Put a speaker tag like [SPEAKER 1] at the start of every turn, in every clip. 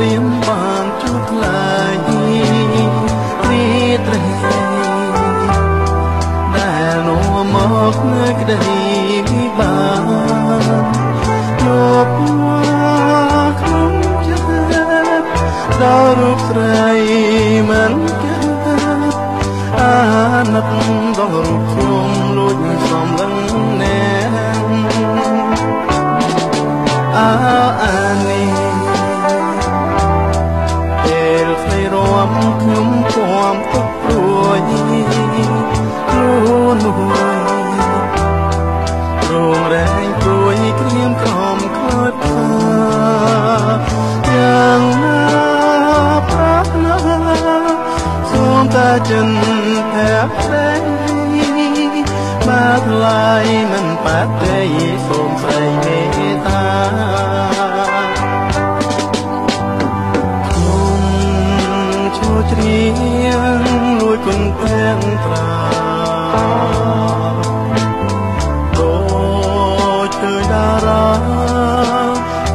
[SPEAKER 1] រៀមបានជួបថ្លៃរីត្រេដែលនោះមកនៅក្តីបានលោកក្នុងចិត្តដល់រូបស្រីមិនកាត់អាណិតដល់រូបក្រុមលួចសំឡឹងណែអាអា ចិនប្រាប់ស្រីបើថ្លៃមិនបាត់ទេសូមស្រីមេត្តាខ្ញុំជួជ្រៀងលួចគុណពេងត្រាដូចឃើញតារា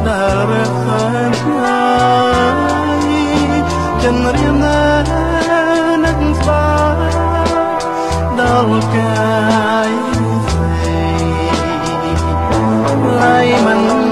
[SPEAKER 1] ដែលរើសខាងឆ្ងាយចិនរៀមណា bao cái về lại mình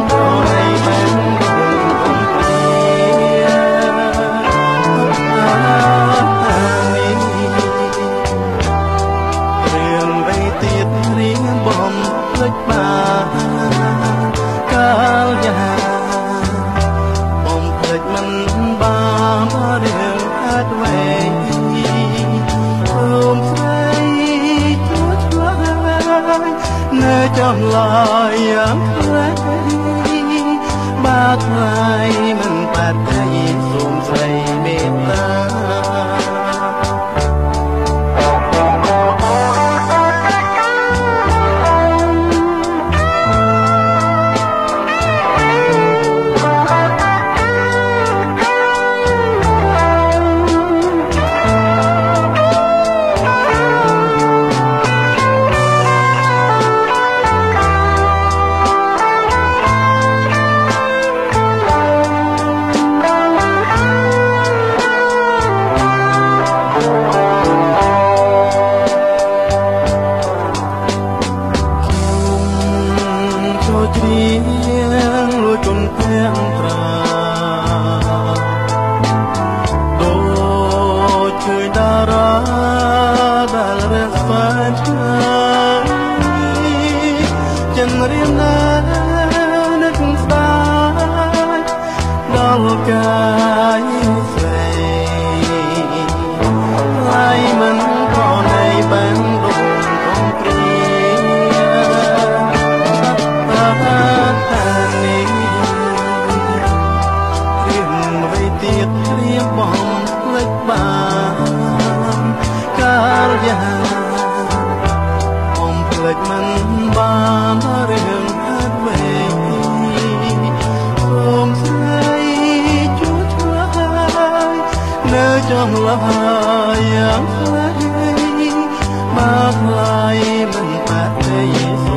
[SPEAKER 1] ស់ឡើយយ៉ាងខ្លីបាក់ថ្លៃមិនបាត់ទេ នៅក្នុងស្ដាយដល់កាយ លាយ៉ាងខ្លីមកឡាយមិនបាត់ទេ